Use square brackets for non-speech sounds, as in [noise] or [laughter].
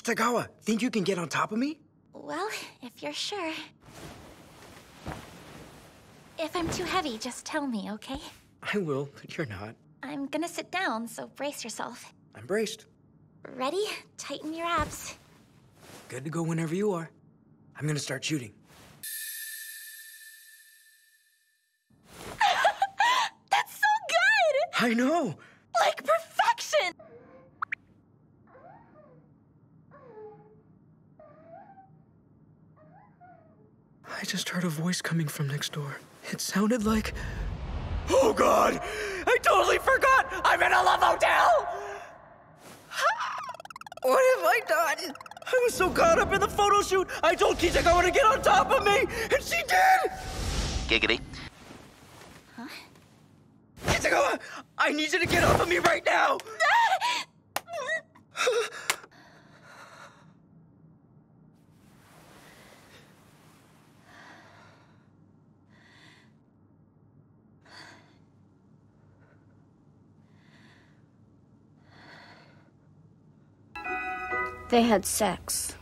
Kitagawa, think you can get on top of me? Well, if you're sure. If I'm too heavy, just tell me, okay? I will, but you're not. I'm gonna sit down, so brace yourself. I'm braced. Ready? Tighten your abs. Good to go whenever you are. I'm gonna start shooting. [laughs] That's so good! I know! Like perfection! I just heard a voice coming from next door. It sounded like. Oh god! I totally forgot! I'm in a love hotel! [laughs] What have I done? I was so caught up in the photo shoot, I told Kitagawa to get on top of me, and she did! Giggity. Kitagawa, I need you to get off of me right now! They had sex.